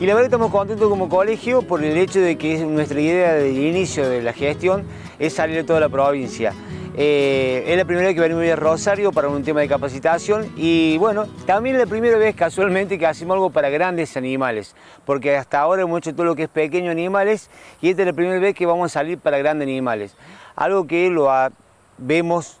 Y la verdad que estamos contentos como colegio por el hecho de que nuestra idea del inicio de la gestión es salir de toda la provincia. Eh, es la primera vez que venimos a Rosario para un tema de capacitación y bueno, también es la primera vez casualmente que hacemos algo para grandes animales, porque hasta ahora hemos hecho todo lo que es pequeños animales y esta es la primera vez que vamos a salir para grandes animales. Algo que lo vemos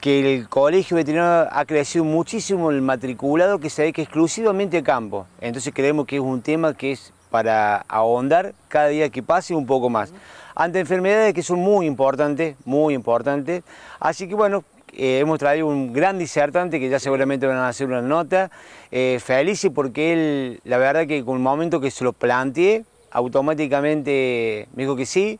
que el colegio veterinario ha crecido muchísimo el matriculado que se dedica exclusivamente a campo. Entonces creemos que es un tema que es para ahondar cada día que pase un poco más. Ante enfermedades que son muy importantes, muy importantes. Así que bueno, eh, hemos traído un gran disertante que ya seguramente van a hacer una nota. Eh, feliz porque él, la verdad que con el momento que se lo planteé, automáticamente me dijo que sí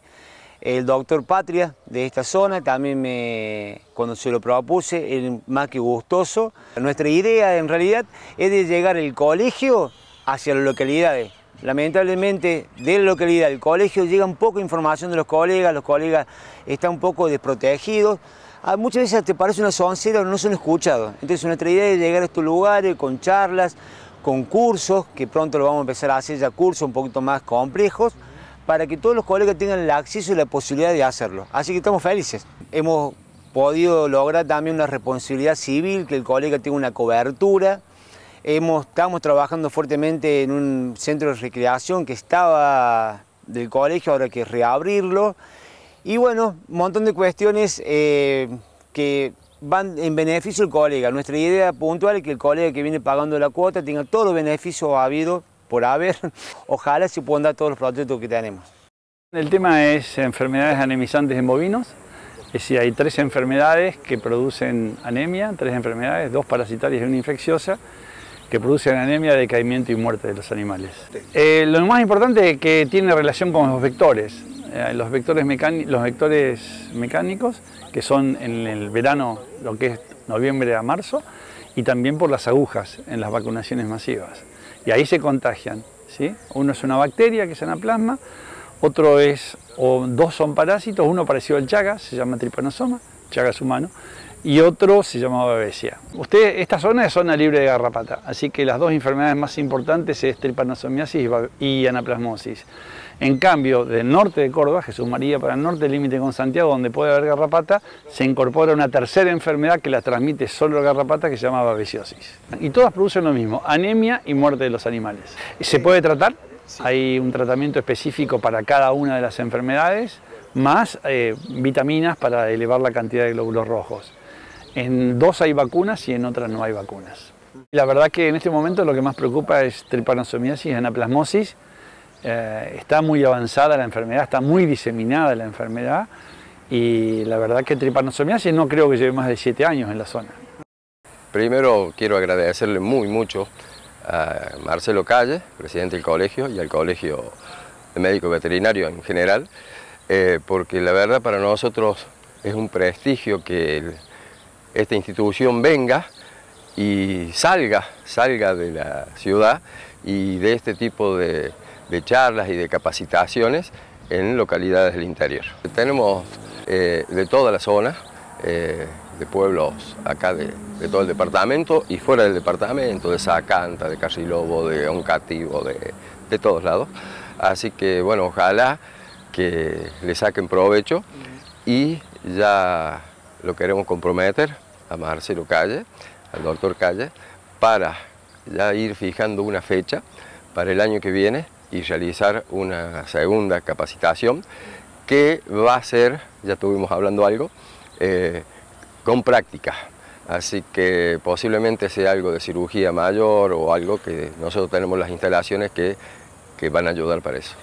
el doctor Patria de esta zona también me, cuando se lo propuse, es más que gustoso. Nuestra idea en realidad es de llegar el colegio hacia las localidades. Lamentablemente de la localidad del colegio llega un poco información de los colegas, los colegas están un poco desprotegidos. Ah, muchas veces te parece una soncera o no son escuchados. Entonces nuestra idea es llegar a estos lugares con charlas, con cursos, que pronto lo vamos a empezar a hacer ya cursos un poquito más complejos, para que todos los colegas tengan el acceso y la posibilidad de hacerlo. Así que estamos felices. Hemos podido lograr también una responsabilidad civil, que el colega tenga una cobertura. Hemos, estamos trabajando fuertemente en un centro de recreación que estaba del colegio, ahora hay que reabrirlo. Y bueno, un montón de cuestiones eh, que van en beneficio del colega. Nuestra idea puntual es que el colega que viene pagando la cuota tenga todos los beneficios habidos por haber, ojalá se puedan dar todos los proyectos que tenemos. El tema es enfermedades anemizantes en bovinos, es decir, hay tres enfermedades que producen anemia, tres enfermedades, dos parasitarias y una infecciosa, que producen anemia, decaimiento y muerte de los animales. Eh, lo más importante es que tiene relación con los vectores, eh, los, vectores los vectores mecánicos, que son en el verano, lo que es noviembre a marzo, y también por las agujas en las vacunaciones masivas y ahí se contagian. ¿sí? Uno es una bacteria que es anaplasma, otro es, o dos son parásitos, uno parecido al Chagas, se llama tripanosoma, Chagas humano, y otro se llama babesia. Esta zona es zona libre de garrapata, así que las dos enfermedades más importantes es tripanosomiasis y anaplasmosis. En cambio, del norte de Córdoba, Jesús María para el norte, límite con Santiago, donde puede haber garrapata, se incorpora una tercera enfermedad que la transmite solo la garrapata, que se llama babesiosis. Y todas producen lo mismo, anemia y muerte de los animales. ¿Se puede tratar? Hay un tratamiento específico para cada una de las enfermedades, más eh, vitaminas para elevar la cantidad de glóbulos rojos. En dos hay vacunas y en otras no hay vacunas. La verdad que en este momento lo que más preocupa es tripanosomiasis, anaplasmosis, eh, está muy avanzada la enfermedad, está muy diseminada la enfermedad y la verdad que tripanosomiasis no creo que lleve más de siete años en la zona. Primero quiero agradecerle muy mucho a Marcelo Calle, presidente del colegio, y al colegio de médico veterinario en general, eh, porque la verdad para nosotros es un prestigio que esta institución venga y salga, salga de la ciudad y de este tipo de, de charlas y de capacitaciones en localidades del interior. Tenemos eh, de toda la zona, eh, de pueblos acá de, todo el departamento y fuera del departamento, de Sacanta, de Carrilobo, de Oncativo, de, de todos lados. Así que bueno, ojalá que le saquen provecho y ya lo queremos comprometer a Marcelo Calle, al doctor Calle, para ya ir fijando una fecha para el año que viene y realizar una segunda capacitación que va a ser, ya estuvimos hablando algo, eh, con práctica. Así que posiblemente sea algo de cirugía mayor o algo que nosotros tenemos las instalaciones que, que van a ayudar para eso.